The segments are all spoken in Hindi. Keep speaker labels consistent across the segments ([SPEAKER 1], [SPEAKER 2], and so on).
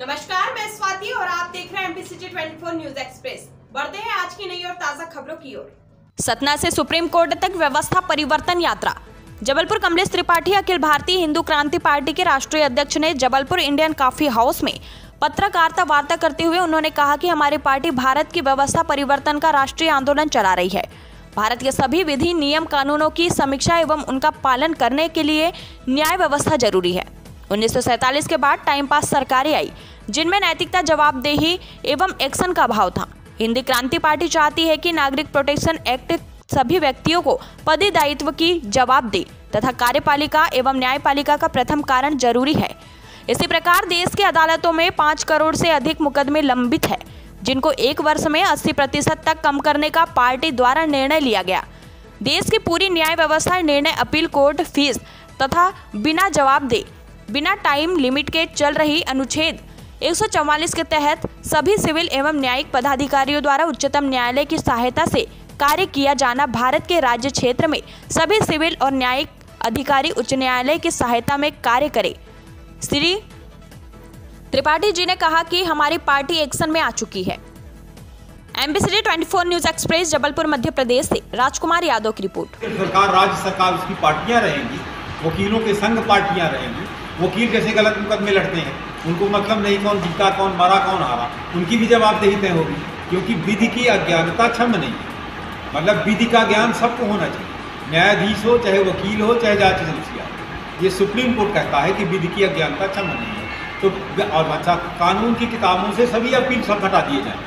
[SPEAKER 1] नमस्कार, मैं स्वाति और आप देख रहे हैं एमपीसीजी 24 न्यूज़ एक्सप्रेस बढ़ते हैं आज की नई और ताज़ा खबरों की ओर। सतना से सुप्रीम कोर्ट तक व्यवस्था परिवर्तन यात्रा। जबलपुर कमलेश त्रिपाठी, अखिल भारतीय हिंदू क्रांति पार्टी के राष्ट्रीय अध्यक्ष ने जबलपुर इंडियन कॉफ़ी हाउस में पत्रकारिता वार्ता करते हुए उन्होंने कहा कि हमारी पार्टी भारत की व्यवस्था परिवर्तन का राष्ट्रीय आंदोलन चला रही है। भारत के सभी विधि, नियम, कानूनों की समीक्षा एवं उनका पालन करने के लिए न्याय व्यवस्था ज़रूरी है। उन्नीस के बाद टाइम पास सरकारें आई, जिनमें नैतिकता, जवाबदेही एवं एक्शन का भाव था। हिंदी क्रांति पार्टी चाहती है कि नागरिक प्रोटेक्शन एक्ट सभी व्यक्तियों को पदी दायित्व की जवाब दे तथा कार्यपालिका एवं न्यायपालिका का प्रथम कारण ज़रूरी है। इसी प्रकार देश की अदालतों में पाँच करोड़ से अधिक मुकदमे लंबित है, जिनको एक वर्ष में 80 प्रतिशत तक कम करने का पार्टी द्वारा निर्णय लिया गया। देश की पूरी न्याय व्यवस्था, निर्णय अपील कोर्ट फ़ीस तथा बिना जवाब दे बिना टाइम लिमिट के चल रही अनुच्छेद 144 के तहत सभी सिविल एवं न्यायिक पदाधिकारियों द्वारा उच्चतम न्यायालय की सहायता से कार्य किया जाना भारत के राज्य क्षेत्र में सभी सिविल और न्यायिक अधिकारी उच्च न्यायालय की सहायता में कार्य करे। श्री त्रिपाठी जी ने कहा कि हमारी पार्टी एक्शन में आ चुकी है। MBC 24 news express, Jabalpur, Madhya Pradesh से राजकुमार यादव की रिपोर्ट।
[SPEAKER 2] सरकार, राज्य सरकार, उसकी पार्टियाँ रहेंगी, वकीलों के संघ पार्टियाँ रहेंगी वकील कैसे गलत मुकदमे लड़ते हैं? उनको मतलब नहीं कौन जीता कौन, मरा कौन हारा? उनकी भी जवाबदेही तय होगी, क्योंकि विधि की अज्ञानता क्षम नहीं। है मतलब विधि का ज्ञान सबको होना चाहिए। न्यायाधीश हो, चाहे वकील हो, चाहे जाँच एजेंसी हो। ये सुप्रीम कोर्ट कहता है कि विधि की अज्ञानता क्षम नहीं है। तो और अच्छा कानून की किताबों से सभी अपील सब हटा दिए जाए।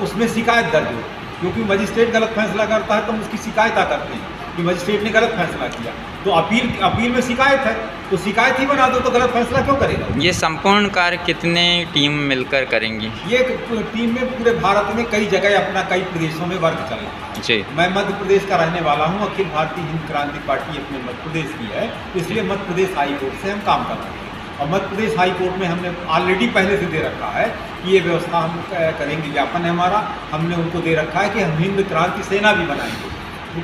[SPEAKER 2] उसमें शिकायत दर्ज हो, क्योंकि मजिस्ट्रेट गलत फैसला करता है तो हम उसकी शिकायत करते हैं। कि मजिस्ट्रेट ने गलत फैसला किया। तो अपील अपील में शिकायत है। तो शिकायत ही बना दो तो गलत फैसला क्यों करेगा?
[SPEAKER 3] ये संपूर्ण कार्य कितने टीम मिलकर करेंगी?
[SPEAKER 2] ये टीम में पूरे भारत में कई जगह अपना कई प्रदेशों में वर्क चल रहा है।
[SPEAKER 3] जी।
[SPEAKER 2] मैं मध्य प्रदेश का रहने वाला हूँ। अखिल भारतीय हिंद क्रांति पार्टी अपने मध्य प्रदेश की है। इसलिए मध्य प्रदेश हाईकोर्ट से हम काम कर रहे हैं। और मध्य प्रदेश हाई कोर्ट में हमने ऑलरेडी पहले से दे रखा है कि ये व्यवस्था हम करेंगे। ज्ञापन है हमारा। हमने उनको दे रखा है कि हम हिंद क्रांति सेना भी बनाएँगे।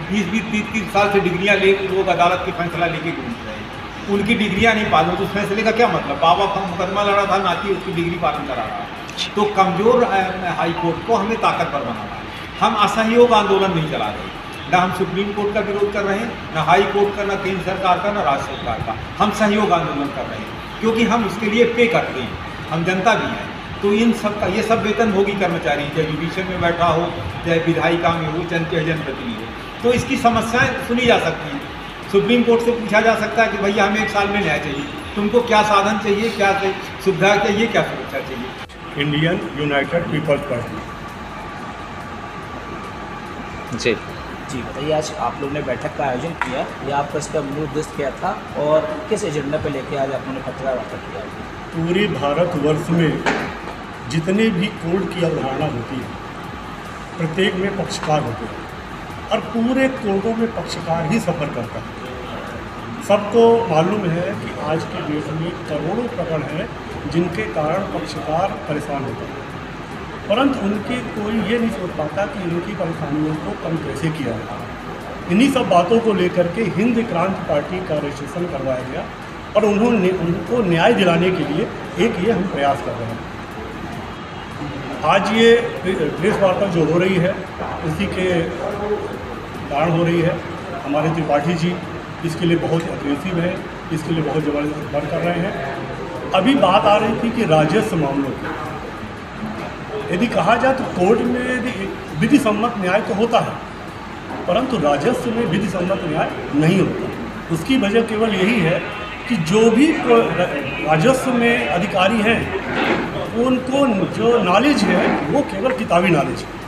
[SPEAKER 2] बीस बीस, तीस तीस साल से डिग्रियाँ ले लोग अदालत के फैसला लेके घूम रहे हैं। उनकी डिग्रियाँ नहीं पालन तो उस फैसले का क्या मतलब? बाबा का मुकदमा लड़ा था, नाती उसकी डिग्री पालन करा रहा। तो कमज़ोर हाई कोर्ट को हमें ताकतवर बनाना है। हम असहयोग आंदोलन नहीं चला रहे न हम सुप्रीम कोर्ट का विरोध कर रहे हैं, न हाई कोर्ट का, न केंद्र सरकार का, न राज्य सरकार का। हम सहयोग आंदोलन कर रहे हैं, क्योंकि हम इसके लिए पे करते हैं। हम जनता भी हैं। तो इन सब का, ये सब वेतन होगी कर्मचारी, चाहे जुडिशन में बैठा हो, चाहे विधायिका में हो, चाहे जनप्रतिनिधि हो। तो इसकी समस्याएँ सुनी जा सकती हैं। सुप्रीम कोर्ट से पूछा जा सकता है कि भैया हमें एक साल में न्याय चाहिए। तुमको क्या साधन चाहिए क्या सुविधा चाहिए क्या सुरक्षा चाहिए?
[SPEAKER 4] Indian United People's Party
[SPEAKER 3] ji.
[SPEAKER 5] जी बताइए आज आप लोग ने बैठक का आयोजन किया या आपका इसका मूल उद्देश्य क्या था और किस एजेंडा पे लेके आज आप लोगों ने पत्रकार वार्ता किया
[SPEAKER 4] पूरे भारतवर्ष में जितने भी कोर्ट की अवधारणा होती है प्रत्येक में पक्षकार होते हैं। और पूरे कोर्टों में पक्षकार ही सफ़र करता है। सबको मालूम है कि आज के देश में करोड़ों प्रकरण हैं जिनके कारण पक्षकार परेशान होते हैं। परंतु उनके कोई ये नहीं सोच पाता कि इनकी परेशानियों को कम कैसे किया जाए। इन्हीं सब बातों को लेकर के हिंद क्रांति पार्टी का रजिस्ट्रेशन करवाया गया और उन्होंने उनको न्याय दिलाने के लिए एक ये हम प्रयास कर रहे हैं। आज ये प्रेस वार्ता जो हो रही है, इसी के कारण हो रही है। हमारे त्रिपाठी जी इसके लिए बहुत अग्रेसिव है, इसके लिए बहुत ज़बरदस्त वर्क कर रहे हैं। अभी बात आ रही थी कि राजस्व मामलों की। यदि कहा जाए तो कोर्ट में यदि विधि सम्मत न्याय तो होता है, परंतु राजस्व में विधि सम्मत न्याय नहीं होता। उसकी वजह केवल यही है कि जो भी राजस्व में अधिकारी हैं उनको जो नॉलेज है, वो केवल किताबी नॉलेज है।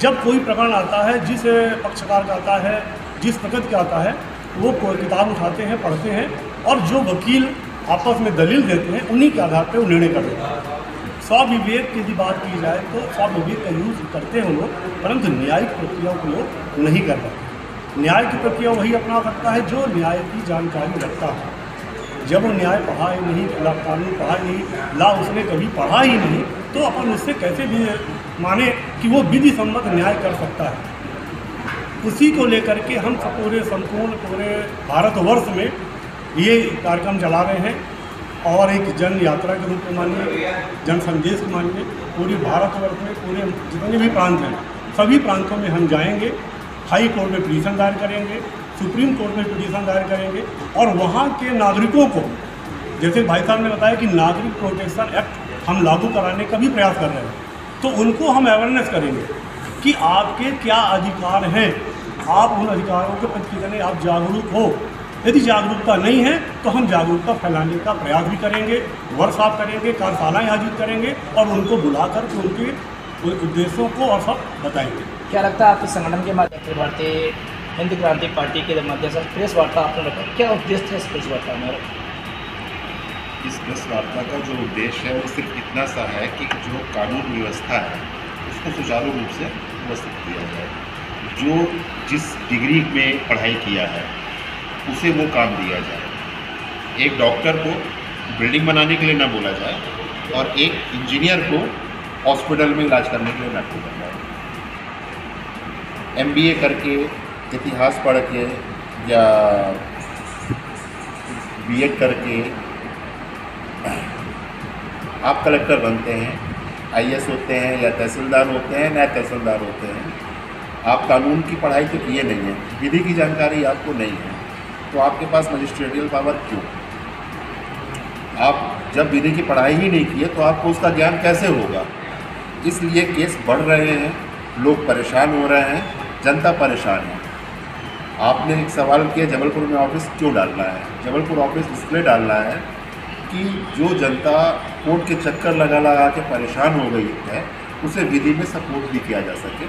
[SPEAKER 4] जब कोई प्रकरण आता है, जिस पक्षकार का आता है, जिस प्रकृति का आता है, वो किताब उठाते हैं, पढ़ते हैं और जो वकील आपस में दलील देते हैं, उन्हीं के आधार पर वो निर्णय कर देते हैं। स्वाविवेक की यदि बात की जाए तो स्वाविवेक का यूज़ करते हैं लोग परंतु न्यायिक प्रक्रियाओं को लोग नहीं कर पाते। न्याय की प्रक्रिया वही अपना सकता है, जो न्याय की जानकारी रखता है। जब वो न्याय पढ़ा ही नहीं ला कानून पढ़ा ही नहीं, ला उसने कभी पढ़ा ही नहीं तो अपन उससे कैसे भी माने कि वो विधि सम्मत न्याय कर सकता है। उसी को लेकर के हम पूरे संपूर्ण, पूरे भारतवर्ष में ये कार्यक्रम चला रहे हैं और एक जन यात्रा के रूप में मानिए, जन संदेश को मानिए, पूरी भारतवर्ष में, पूरे जितने भी प्रांत हैं, सभी प्रांतों में हम जाएँगे, हाई कोर्ट में पिटीशन दायर करेंगे सुप्रीम कोर्ट में पिटीशन दायर करेंगे और वहाँ के नागरिकों को, जैसे भाई साहब ने बताया कि नागरिक प्रोटेक्शन एक्ट हम लागू कराने का भी प्रयास कर रहे हैं तो उनको हम अवेयरनेस करेंगे कि आपके क्या अधिकार हैं। आप उन अधिकारों के प्रति कितने, आप जागरूक हो। यदि जागरूकता नहीं है तो हम जागरूकता फैलाने का प्रयास भी करेंगे वर्कशॉप करेंगे, कार्यशालाएँ आयोजित करेंगे और उनको बुलाकर उनके उद्देश्यों को और सब बताएँगे।
[SPEAKER 5] क्या लगता है आपके संगठन के माध्यम से भारतीय हिंद क्रांति पार्टी के माध्यम से प्रेस वार्ता आपने रखा। क्या उद्देश्य है इस प्रेस वार्ता में?
[SPEAKER 6] इस प्रेस वार्ता का जो उद्देश्य है, वो सिर्फ़ इतना सा है कि जो कानून व्यवस्था है, उसको सुचारू रूप से व्यवस्थित किया जाए। जो जिस डिग्री में पढ़ाई किया है, उसे वो काम दिया जाए। एक डॉक्टर को बिल्डिंग बनाने के लिए ना बोला जाए और एक इंजीनियर को हॉस्पिटल में इलाज करने के लिए ना बोला जाए। एमबीए करके इतिहास पढ़ के या बी एड करके आप कलेक्टर बनते हैं आईएएस होते हैं या तहसीलदार होते हैं या तहसीलदार होते हैं, आप कानून की पढ़ाई तो किए नहीं है, विधि की जानकारी आपको नहीं है तो आपके पास मजिस्ट्रेटियल पावर क्यों? आप जब विधि की पढ़ाई ही नहीं की है तो आपको उसका ज्ञान कैसे होगा? इसलिए केस बढ़ रहे हैं, लोग परेशान हो रहे हैं, जनता परेशान है। आपने एक सवाल किया जबलपुर में ऑफ़िस क्यों डालना है? जबलपुर ऑफ़िस इसलिए डालना है कि जो जनता कोर्ट के चक्कर लगा लगा के परेशान हो गई है उसे विधि में सपोर्ट भी किया जा सके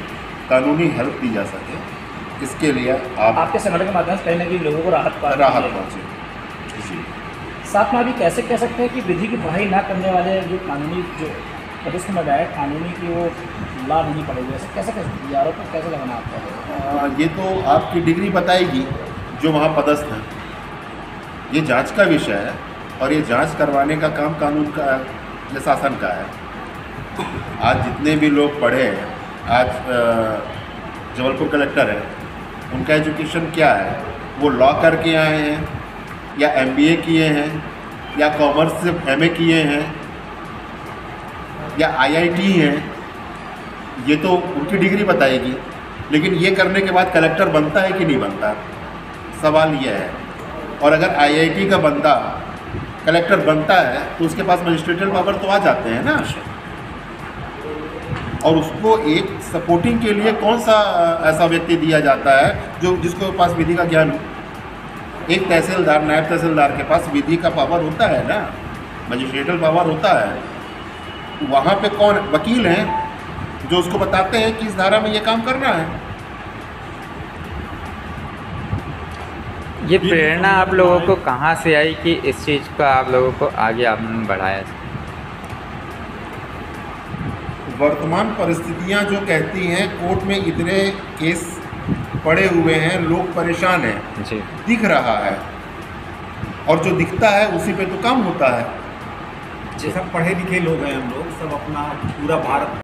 [SPEAKER 6] कानूनी हेल्प दी जा सके। इसके लिए आप
[SPEAKER 5] आपके संगठन के माध्यम से कहीं ना कहीं लोगों को राहत
[SPEAKER 6] राहत पहुँचे जी।
[SPEAKER 5] साथ में अभी कैसे कह सकते हैं कि विधि की पढ़ाई ना करने वाले जो कानूनी जो प्रदेश में है कानूनी की वो ला नहीं पड़ेगी। ऐसे कैसे हैं आरोप कैसे लगाना आपका?
[SPEAKER 6] ये तो आपकी डिग्री बताएगी जो वहाँ पदस्थ हैं। ये जाँच का विषय है और ये जाँच करवाने का काम कानून का या शासन का है। आज जितने भी लोग पढ़े हैं, आज जबलपुर कलेक्टर है, उनका एजुकेशन क्या है? वो लॉ करके आए हैं, या एमबीए किए हैं, या कॉमर्स से एमए किए हैं, या आईआईटी हैं ये तो उनकी डिग्री बताएगी, लेकिन ये करने के बाद कलेक्टर बनता है कि नहीं बनता? सवाल ये है। और अगर आईआईटी का बंदा कलेक्टर बनता है तो उसके पास मजिस्ट्रेटिव पावर तो आ जाते हैं ना? और उसको एक सपोर्टिंग के लिए कौन सा ऐसा व्यक्ति दिया जाता है, जो, जिसको पास विधि का ज्ञान हो? एक तहसीलदार, नायब तहसीलदार के पास विधि का पावर होता है ना? मजिस्ट्रेटल पावर होता है। वहाँ पे कौन? वकील हैं। जो उसको बताते हैं कि इस धारा में ये काम करना है।
[SPEAKER 3] ये प्रेरणा आप लोगों को कहाँ से आई कि इस चीज़ का आप लोगों को आगे आपने बढ़ाया?
[SPEAKER 6] वर्तमान परिस्थितियाँ जो कहती हैं कोर्ट में इतने केस पड़े हुए हैं लोग परेशान हैं। दिख रहा है। और जो दिखता है उसी पे तो काम होता है।
[SPEAKER 2] सब पढ़े लिखे लोग हैं हम लोग सब अपना पूरा भारत